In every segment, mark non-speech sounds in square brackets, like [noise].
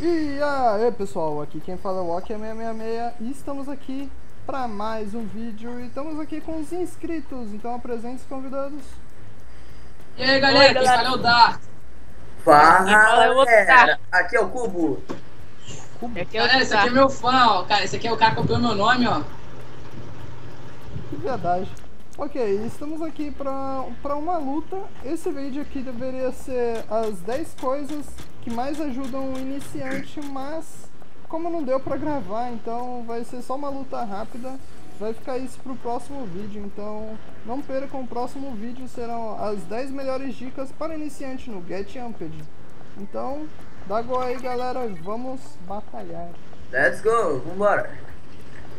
E aí pessoal, aqui quem fala é o Walk é 666 e estamos aqui para mais um vídeo e estamos aqui com os inscritos, então apresente os convidados. E aí galera, Oi, galera. fala é o Dar. fala, eu vou galera. Aqui é o Cubo. É que eu Galera, esse aqui é meu fã, ó. Cara, esse aqui é o cara que copiou meu nome, ó. Que verdade. Ok, estamos aqui para para uma luta. Esse vídeo aqui deveria ser as 10 coisas que mais ajudam o iniciante, mas como não deu para gravar, então vai ser só uma luta rápida. Vai ficar isso pro próximo vídeo, então não percam o próximo vídeo, serão as 10 melhores dicas para iniciante no Get Amped. Então, dá go aí galera, vamos batalhar. Let's go, vambora.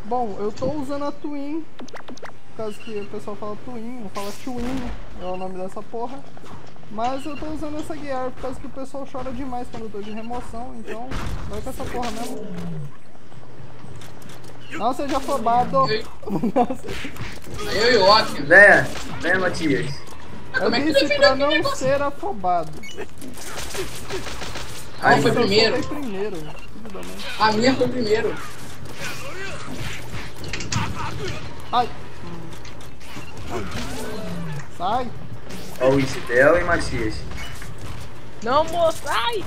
Bom, eu tô usando a Twin, por causa que o pessoal fala Twin, não fala Twin, é o nome dessa porra. Mas eu tô usando essa Gear por causa que o pessoal chora demais quando eu tô de remoção, então vai com essa porra mesmo. Não seja afobado. Não seja- Eu e o Ock. Venha, venha, Matias. Eu que disse pra não ser afobado. Qual foi Eu primeiro? Foi primeiro. Bem. A minha foi primeiro. Ai. Sai. Ó, o Isabel e Matias. Não, moço, ai!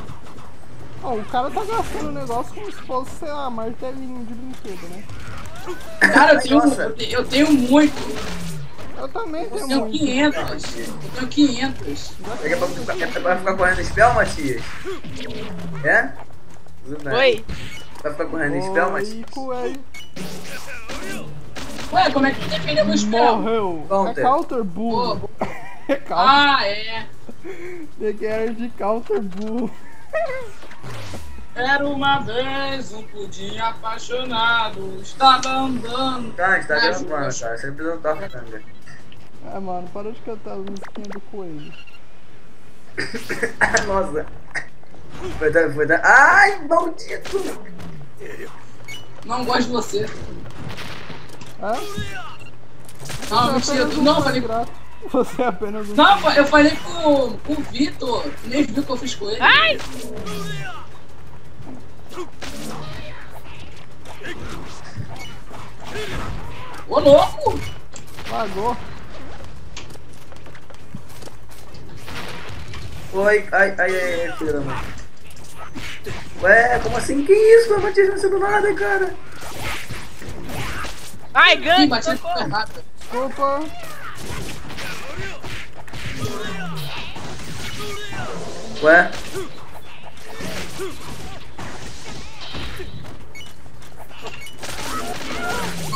Ó, o cara tá gastando o negócio como se fosse, sei lá, martelinho de brinquedo, né? Cara, Ai, eu tenho, eu tenho muito. Eu também tenho muito. 500. Eu tenho 500. Daqui a pouco tu vai ficar correndo spell, Matias? É? Tudo bem. Oi! Vai ficar correndo spell, Matias? Ué, como é que tu defendeu meu spell? Morreu. É Counter. counter Pô, burro. pô. [laughs] É counter. Ah, é. The Gear de counter burro. [laughs] Era uma vez um pudim apaixonado. Estava andando. Tá, a gente tá gravando, cara. Você precisa estar ficando. É, mano, para de cantar a musiquinha do coelho. [laughs] Nossa. Foi da, foi da... Ai, maldito! Não gosto de você. É? Não, é mentira. um Não, eu falei. Você é apenas um. Não, eu falei com, com o Vitor. Nem viu o que eu fiz com ele. Ai! Ô, louco! Lagou. Oi, ai, ai, ai, ai, filha da mãe. Ué, como assim? Que isso? Não saiu do nada, cara. Ai, gangue! Desculpa. Ué?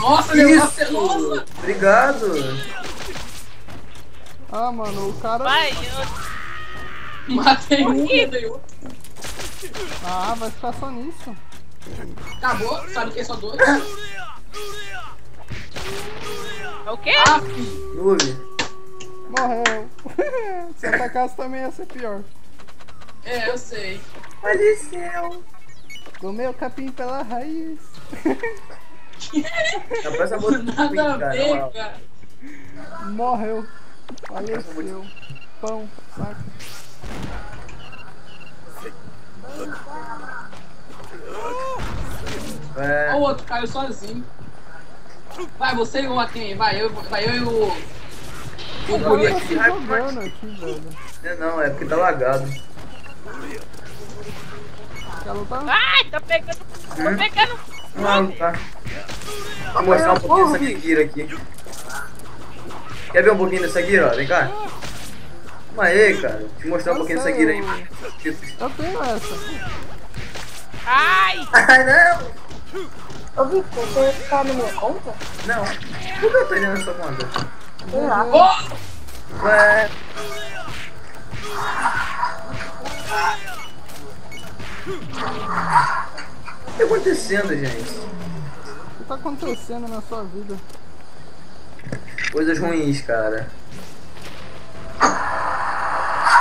Nossa, meu Isso! Nossa! Obrigado! Ah, mano, o cara. Vai, eu... Matei um, outro. Ah, vai ficar só nisso. Acabou, sabe que é só dois? É o quê? Ah. Morreu. [laughs] Se atacasse também ia ser pior. É, eu sei. Faleceu. Comeu capim pela raiz. [laughs] Rapaz, essa boca Nada a cara. na ver, cara. Morreu. Faleceu. Pão, saco. É, o outro caiu sozinho. Vai, você e o Aken, vai, eu, vai eu e o. O Guri aqui. se jogando aqui, velho. é não, é porque tá lagado. Lutar? Ai, tá pegando... Tô Hum? pegando... Não, tá. Vou mostrar um pouquinho dessa Kikira aqui. Quer ver um pouquinho dessa Kira, ó? Vem cá. Calma aí, cara. Deixa eu mostrar um pouquinho dessa Kira aí. eu- Eu tenho essa. Ai! Ai, não! Ô Victor, você tá na minha conta? Não. Por que eu tô indo na sua conta? Sei lá. Ô! Ué. O que tá acontecendo, gente? O que tá acontecendo na sua vida? Coisas ruins, cara.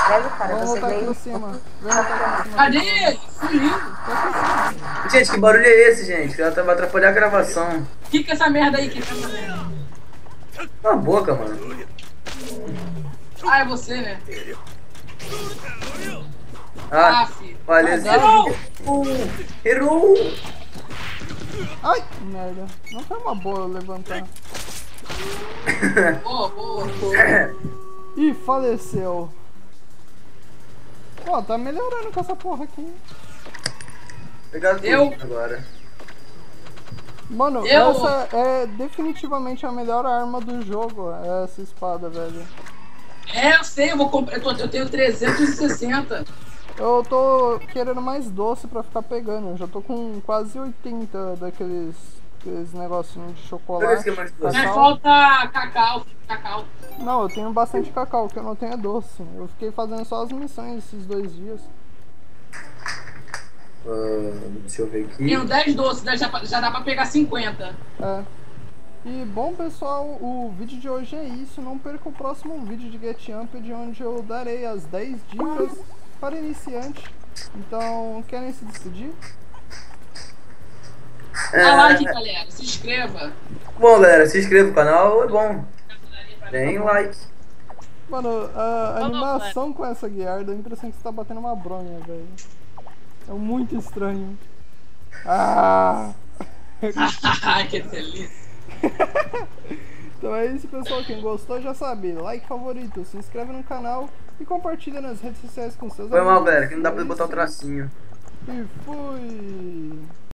Velho, cara, Vamos você voltar aqui veio. em cima. Vem voltar aqui em cima. Cadê ele? Sumiu. Tá aqui em cima. Gente, que barulho é esse, gente? Ela vai atrapalhar a gravação. Fica essa merda aí, fica essa merda. Cala a boca, mano. Ah, é você, né? Ah, Ah, filho. faleceu. Errou! Errou! Ai, que merda. Não foi uma boa eu levantar. Boa, boa. [coughs] Ih, faleceu. Ó, tá melhorando com essa porra aqui. Pegar Eu- agora. Mano, Eu- essa é definitivamente a melhor arma do jogo, essa espada, velho. É, eu sei, eu vou comprar. Eu, tô- eu tenho 360. Eu tô querendo mais doce pra ficar pegando. Eu já tô com quase 80 daqueles, aqueles negocinhos de chocolate. é. Mas falta cacau, cacau. Não, eu tenho bastante cacau, o que eu não tenho é doce. Eu fiquei fazendo só as missões esses dois dias. Ah, deixa eu ver aqui. Tenho 10 doces, né? já, já dá pra pegar 50. É. E bom pessoal, o vídeo de hoje é isso. Não perca o próximo vídeo de Get Amped, onde eu darei as 10 dicas para iniciante. Então, querem se despedir? Dá like, galera. Se inscreva. Bom, galera, se inscreva no canal, é bom. Deem like. Mano, a Não, não, animação com essa guiar dá a impressão que você tá batendo uma bronha, velho. É muito estranho. Ah! [laughs] Que delícia. [laughs] Então é isso, pessoal. Quem gostou já sabe. Like, favorito, se inscreve no canal e compartilha nas redes sociais com seus Foi mal, amigos. galera, que não dá pra botar o tracinho. E fui!